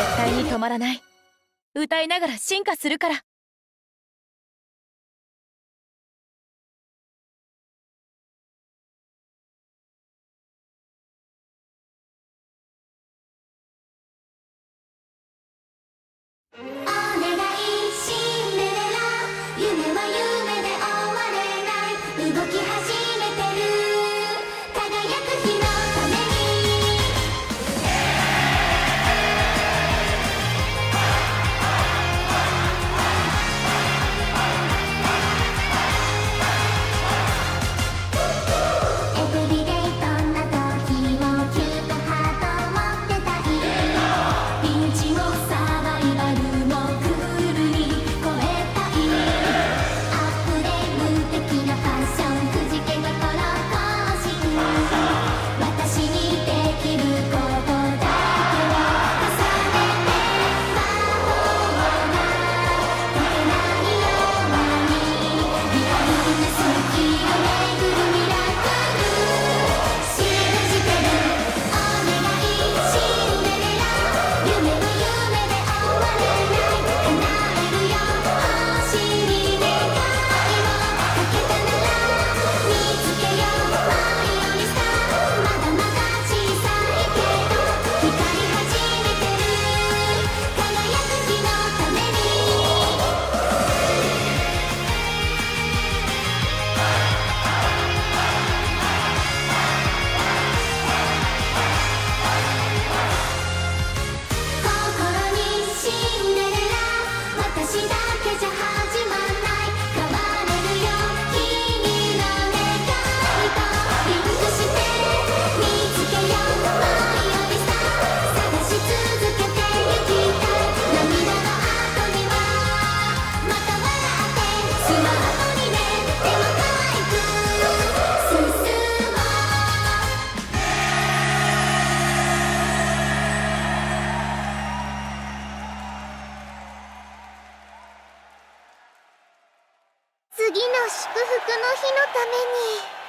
絶対に止まらない。歌いながら進化するから。次の祝福の日のために。